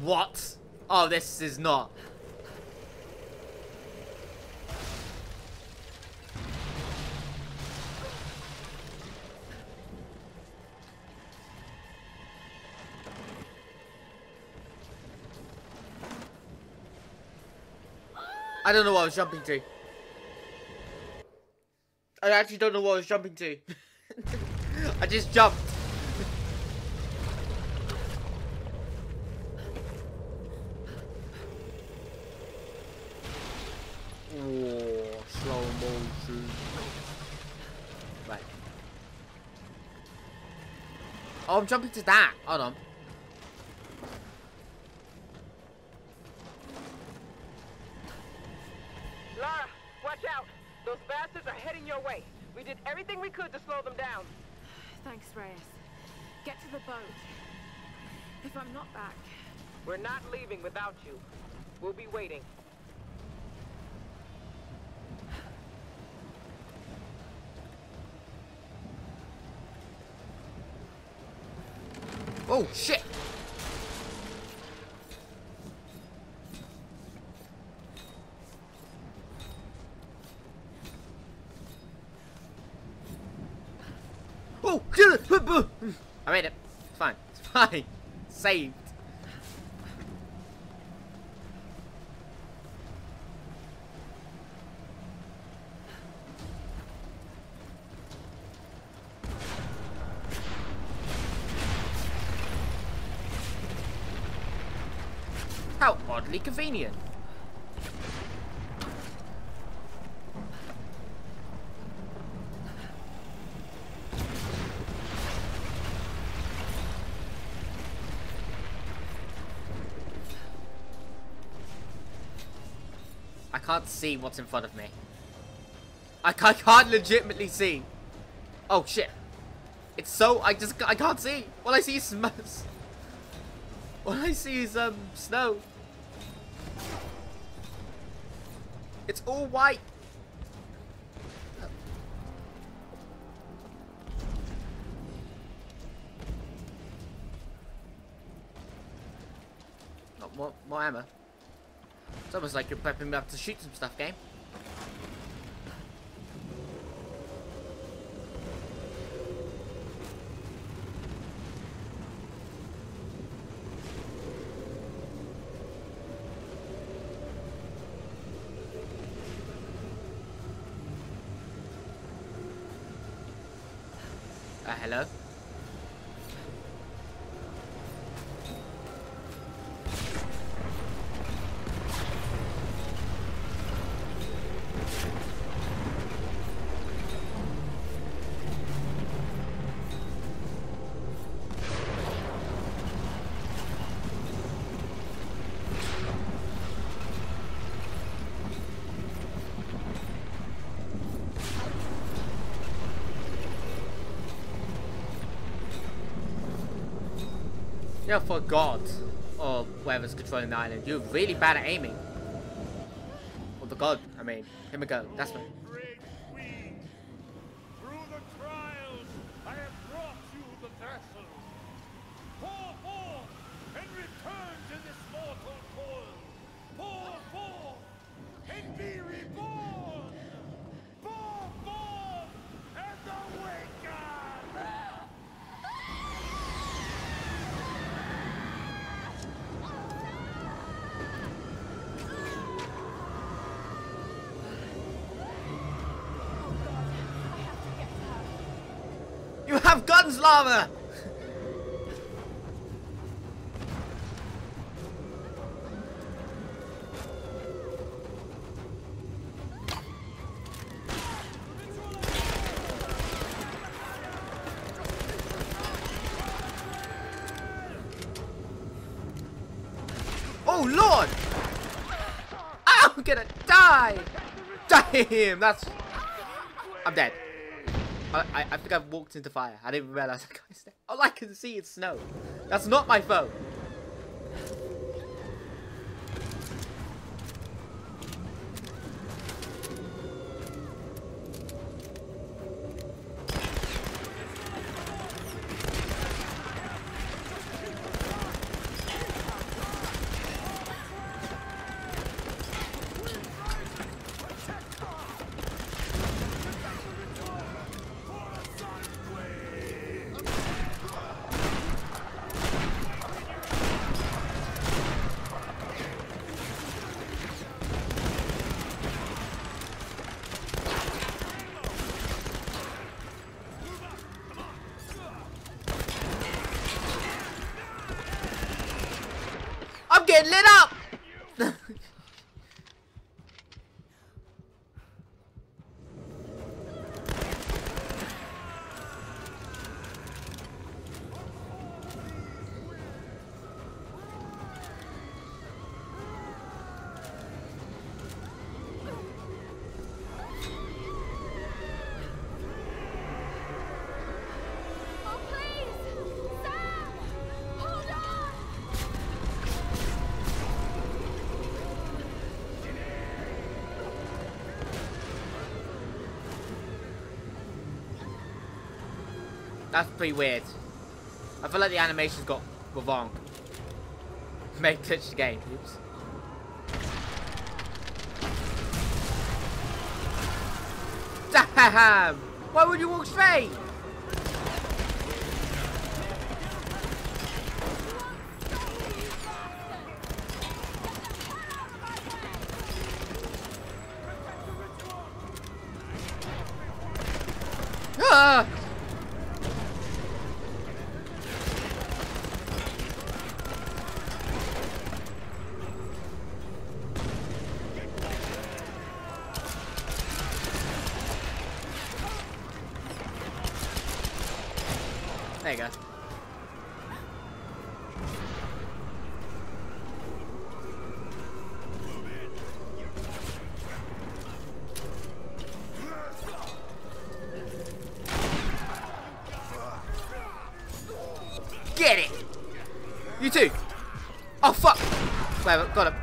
What? Oh, this is not. I don't know what I was jumping to. I actually don't know what I was jumping to. I just jumped. I'm jumping to that. Hold on. Lara, watch out. Those bastards are heading your way. We did everything we could to slow them down. Thanks, Reyes. Get to the boat. If I'm not back, We're not leaving without you. We'll be waiting. Oh, shit. Oh. I made it. It's fine. It's fine. Saved. Oddly convenient. I can't see what's in front of me. I can't legitimately see. Oh shit. It's so I just I can't see. All I see is sm- all I see is um snow. It's all white. Not more, more ammo. It's almost like you're prepping me up to shoot some stuff, game. Yeah, for God, or whoever's controlling the island, you're really bad at aiming. Or the God, I mean, here we go. That's me. Have guns, lava! Oh lord! I'm gonna die! Damn, that's... I'm dead. I, I, I think I've walked into fire. I didn't realize I got. All I can see is snow. That's not my phone. Getting lit up! That's pretty weird. I feel like the animations got wrong. Make touch the game. Oops. Damn! Why would you walk straight? Go. Get it! You too! Oh fuck! Whatever, got him.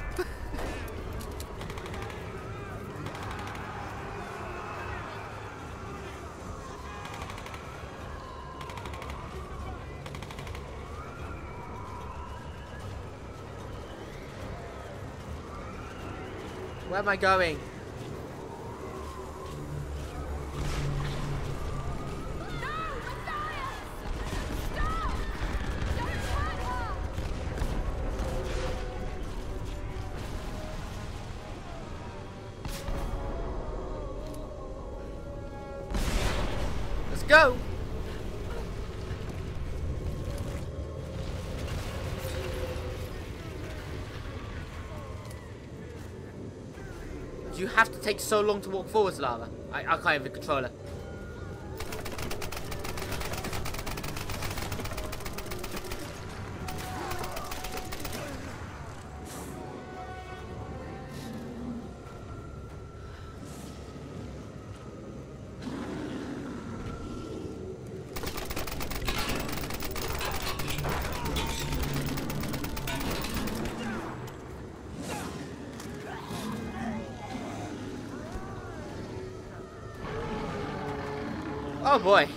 Where am I going? Let's go! You have to take so long to walk forwards, Lara? I, I can't even control it. Oh boy.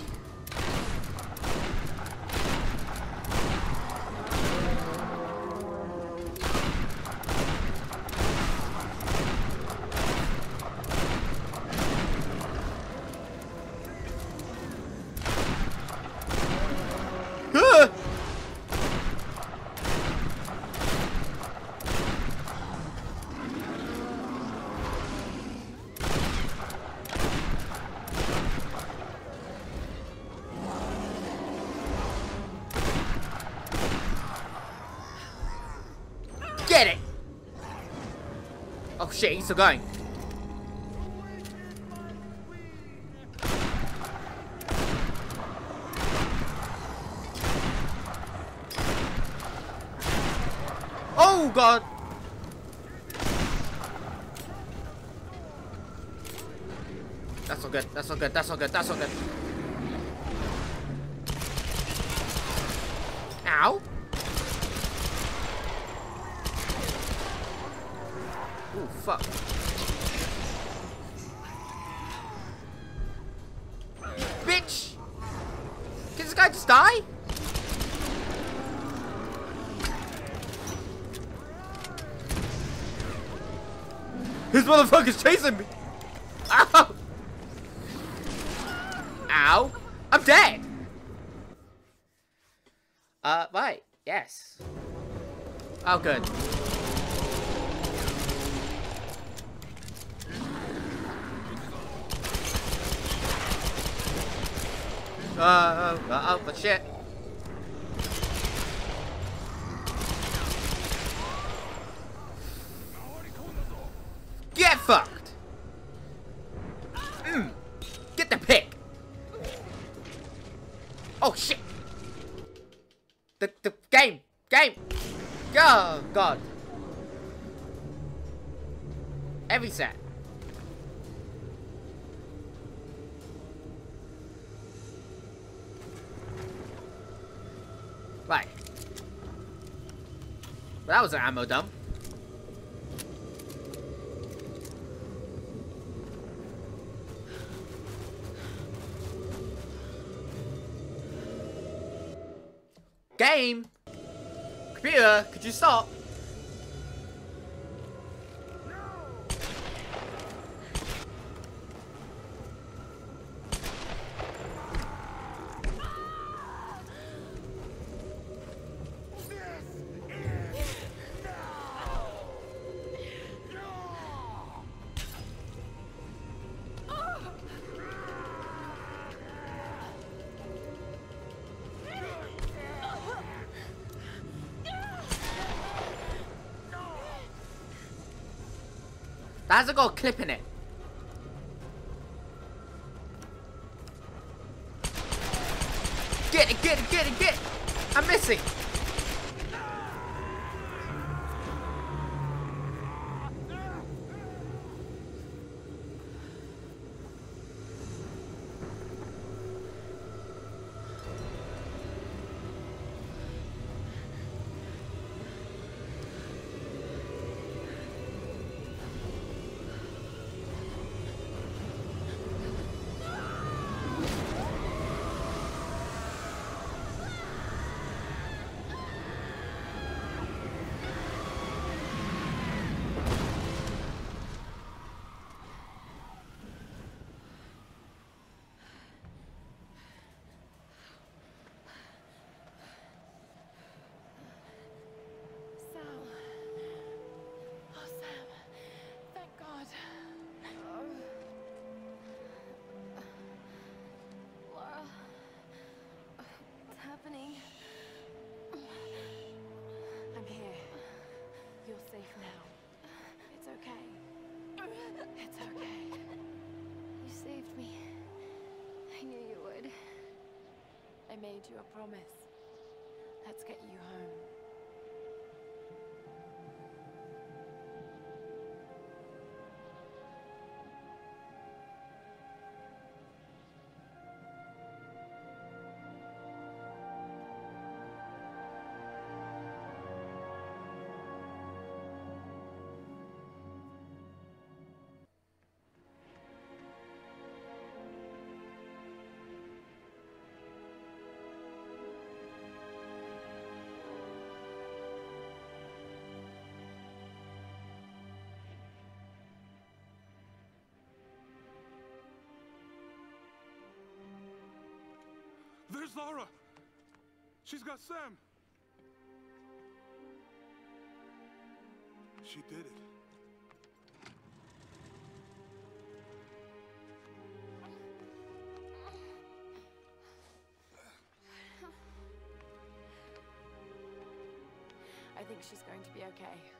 Shit, he's still going. Oh god! That's not good, that's not good, that's not good, that's not good. Ow! Ooh, fuck. Bitch! Can this guy just die? This motherfucker's chasing me! Ow! Ow! I'm dead! Uh, right. Yes. Oh, good. Uh, oh, uh, but shit. Get fucked! Mm. Get the pick! Oh shit! The, the game! Game! Oh god! Every set. Well, that was an ammo dump. Game! Computer, could you stop? That hasn't a clip in it. Get it, get it, get it, get it! I'm missing! It's okay. You saved me. I knew you would. I made you a promise. Let's get you home. There's Lara! She's got Sam! She did it. I think she's going to be okay.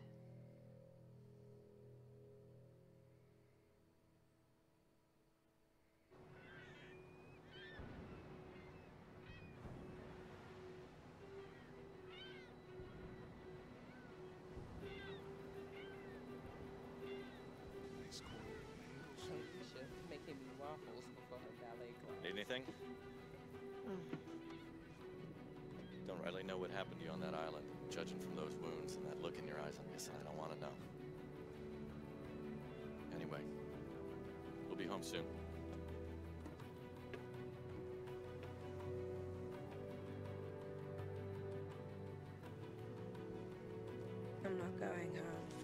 Class. Need anything? Hmm. Don't really know what happened to you on that island. Judging from those wounds and that look in your eyes, I'm guessing I don't want to know. Anyway, we'll be home soon. I'm not going home.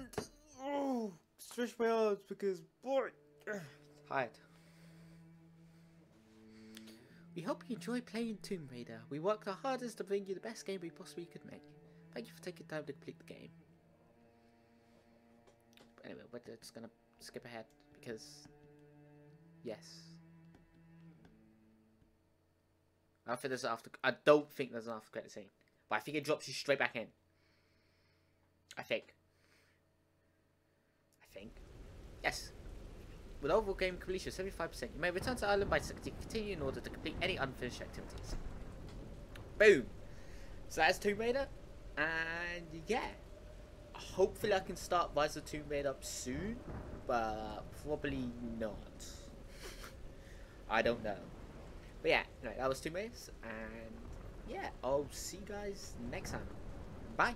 End! Oh, stretch my arms because, boy, tired. We hope you enjoy playing Tomb Raider. We worked our hardest to bring you the best game we possibly could make. Thank you for taking time to complete the game. But anyway, we're just gonna skip ahead because, yes. I don't think there's an after. I don't think there's an after credit scene, but I think it drops you straight back in. I think. Think. Yes. With overall game completion 75%, you may return to the island by selecting continue in order to complete any unfinished activities. Boom! So that's Tomb Raider. And yeah. Hopefully I can start Rise of Tomb Raider up soon. But probably not. I don't know. But yeah, that was Tomb Raider. And yeah, I'll see you guys next time. Bye.